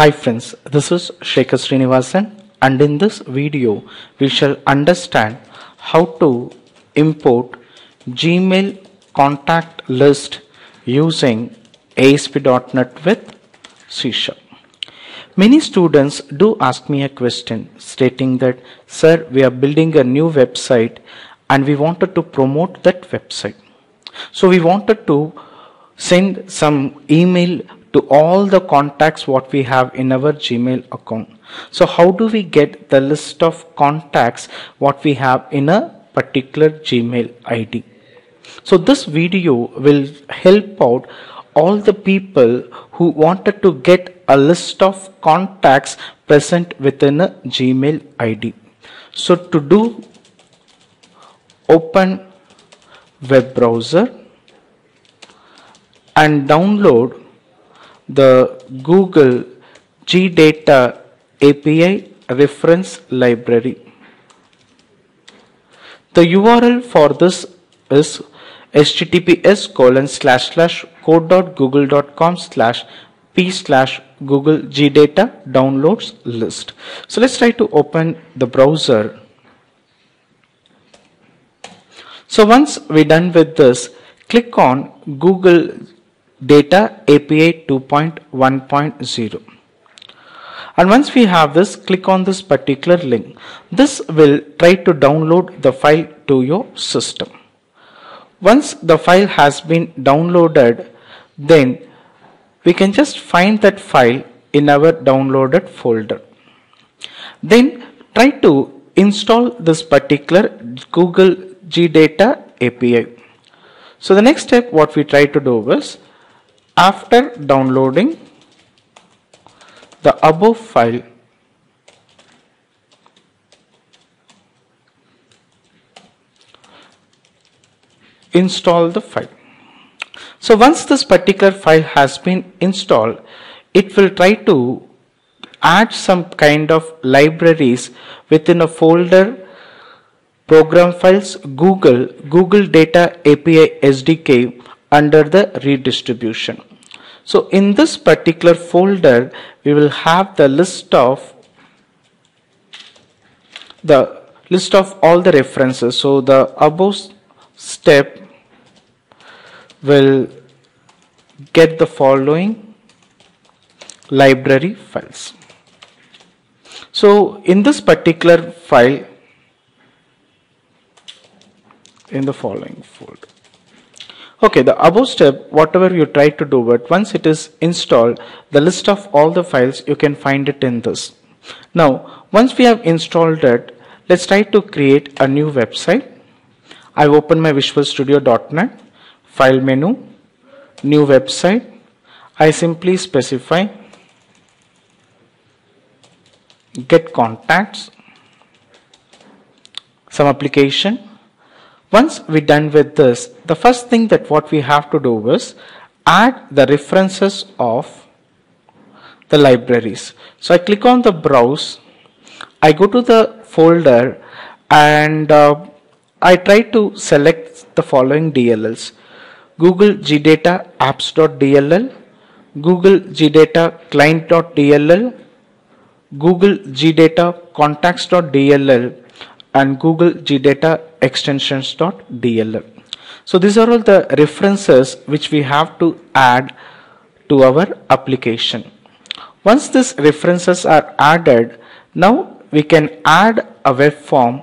Hi friends, this is Sekhar Srinivasan and in this video we shall understand how to import Gmail contact list using ASP.NET with C Sharp. Many students do ask me a question stating that sir we are building a new website and we wanted to promote that website. So we wanted to send some email to all the contacts what we have in our Gmail account. So how do we get the list of contacts what we have in a particular Gmail ID? So this video will help out all the people who wanted to get a list of contacts present within a Gmail ID. So to do open web browser and download the Google GData API reference library. The URL for this is https colon slash slash code.google.com slash p slash google gdata downloads list. So let's try to open the browser. So once we're done with this, click on Google Data API 2.1.0 and once we have this click on this particular link. This will try to download the file to your system. Once the file has been downloaded then we can just find that file in our downloaded folder. Then try to install this particular Google GData API so the next step what we try to do is after downloading the above file install the file. So once this particular file has been installed it will try to add some kind of libraries within a folder program files google google data api sdk under the redistribution so in this particular folder, we will have the list of the list of all the references. So the above step will get the following library files. So in this particular file, in the following folder. Okay, the above step, whatever you try to do but once it is installed, the list of all the files, you can find it in this. Now, once we have installed it, let's try to create a new website. I open my Visual Studio.NET, file menu, new website. I simply specify get contacts, some application, once we're done with this, the first thing that what we have to do is add the references of the libraries. So I click on the browse, I go to the folder and uh, I try to select the following DLLs. Google GData apps.dll, Google GData client.dll, Google GData contacts.dll and Google GData extensions.dll. So these are all the references which we have to add to our application. Once these references are added, now we can add a web form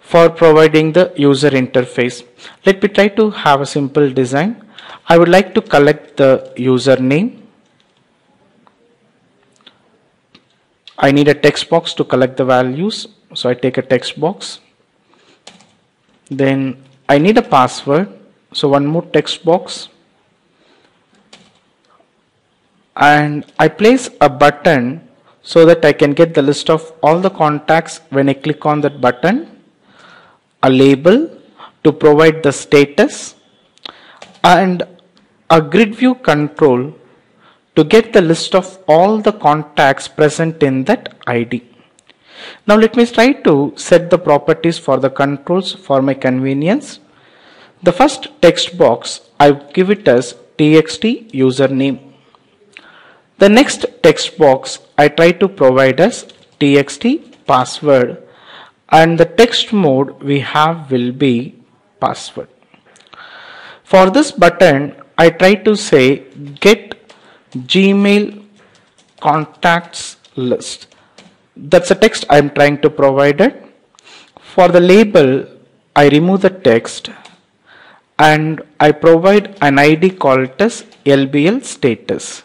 for providing the user interface. Let me try to have a simple design. I would like to collect the username I need a text box to collect the values so I take a text box. Then I need a password so one more text box. And I place a button so that I can get the list of all the contacts when I click on that button. A label to provide the status. And a grid view control to get the list of all the contacts present in that ID. Now let me try to set the properties for the controls for my convenience. The first text box I give it as txt username. The next text box I try to provide as txt password and the text mode we have will be password. For this button I try to say get Gmail contacts list. That's the text I'm trying to provide it. For the label I remove the text and I provide an ID called as LBL status.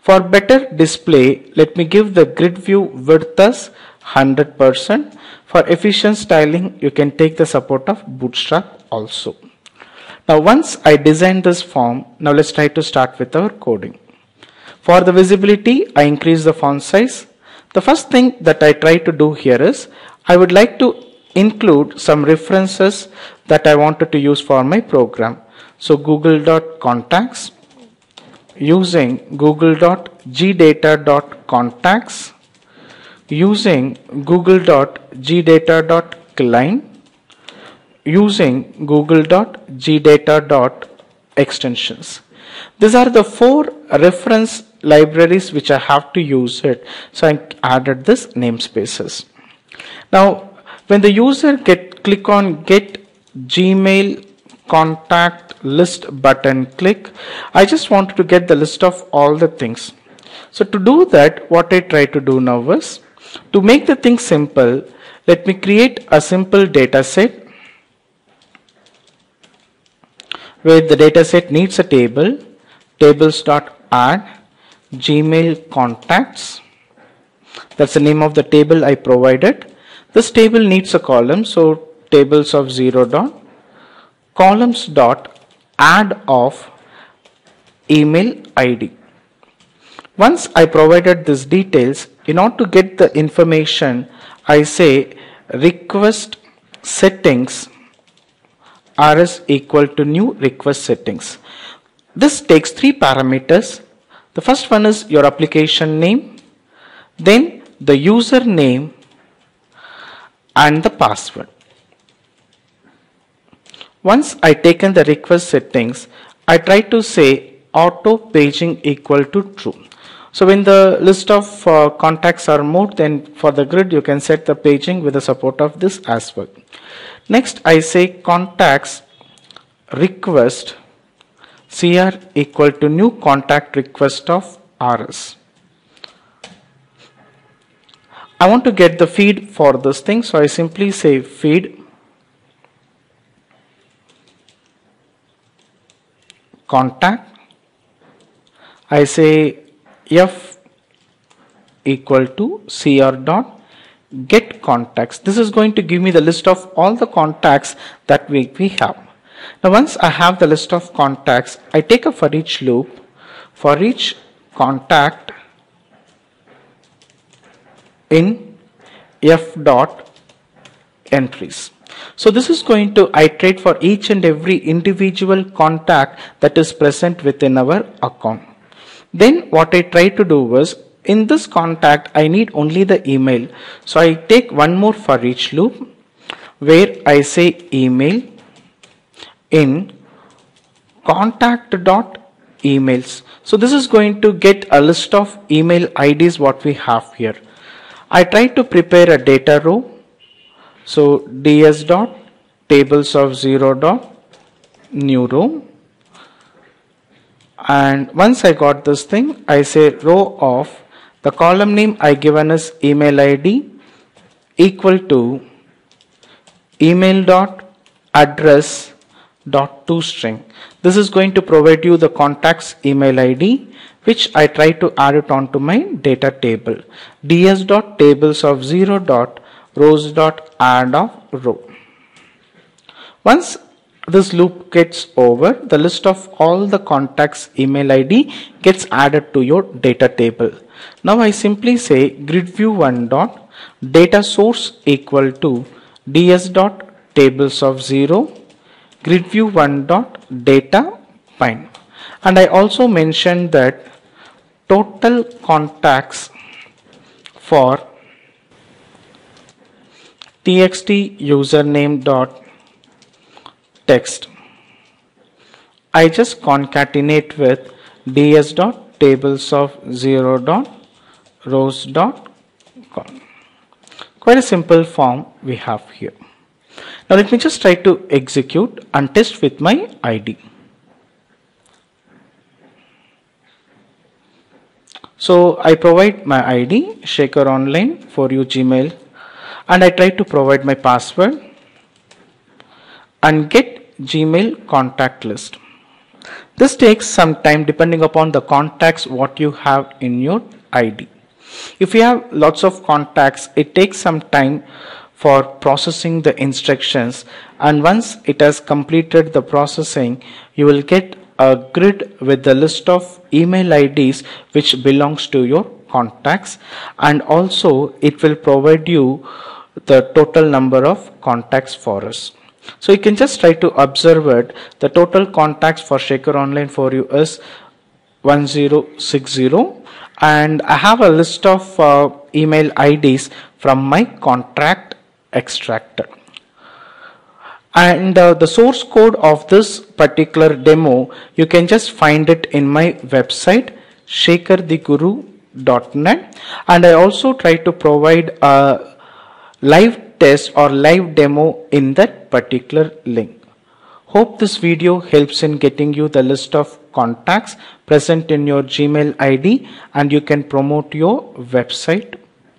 For better display, let me give the grid view width as 100%. For efficient styling, you can take the support of Bootstrap also. Now once I design this form, now let's try to start with our coding. For the visibility, I increase the font size. The first thing that I try to do here is, I would like to include some references that I wanted to use for my program. So google.contacts using google.gdata.contacts using google.gdata.client using google.gdata.extensions. These are the four reference libraries which I have to use it. So I added this namespaces. Now when the user get click on get Gmail contact list button click I just wanted to get the list of all the things so to do that what I try to do now is to make the thing simple let me create a simple data set where the data set needs a table tables.add gmail contacts that's the name of the table I provided this table needs a column so tables of 0 dot columns dot add of email ID. Once I provided these details, in order to get the information, I say request settings rs equal to new request settings. This takes three parameters. The first one is your application name, then the username and the password. Once I taken the request settings, I try to say auto paging equal to true. So when the list of uh, contacts are moved, then for the grid you can set the paging with the support of this as well. Next I say contacts request cr equal to new contact request of rs. I want to get the feed for this thing so I simply say feed contact. I say f equal to cr dot get contacts. This is going to give me the list of all the contacts that we, we have now once I have the list of contacts I take a for each loop for each contact in f dot entries so this is going to iterate for each and every individual contact that is present within our account. Then what I try to do was in this contact I need only the email. So I take one more for each loop where I say email in contact dot emails. So this is going to get a list of email IDs what we have here. I try to prepare a data row so ds dot tables of 0 dot new row and once I got this thing I say row of the column name I given as email ID equal to email dot address dot toString. This is going to provide you the contact's email ID which I try to add it onto my data table. ds dot tables of 0 dot rows dot add of row. Once this loop gets over, the list of all the contacts email ID gets added to your data table. Now I simply say grid view 1 dot data source equal to ds dot tables of 0 grid view 1 dot data and I also mentioned that total contacts for txt username dot text I just concatenate with ds dot tables of 0 dot rows dot. Quite a simple form we have here. Now let me just try to execute and test with my ID. So I provide my ID Sekhar Online for you Gmail and I try to provide my password and get Gmail contact list. This takes some time depending upon the contacts what you have in your ID. If you have lots of contacts, it takes some time for processing the instructions and once it has completed the processing, you will get a grid with the list of email IDs which belongs to your contacts and also it will provide you the total number of contacts for us. So you can just try to observe it. The total contacts for Sekhar Online for you is 1060 and I have a list of uh, email IDs from my contract extractor. And uh, the source code of this particular demo, you can just find it in my website, sekhartheguru.net. And I also try to provide a live test or live demo in that particular link. Hope this video helps in getting you the list of contacts present in your Gmail ID and you can promote your website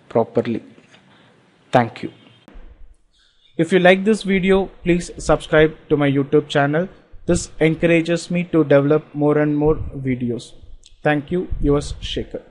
properly. Thank you. If you like this video, please subscribe to my YouTube channel. This encourages me to develop more and more videos. Thank you, yours Sekhar.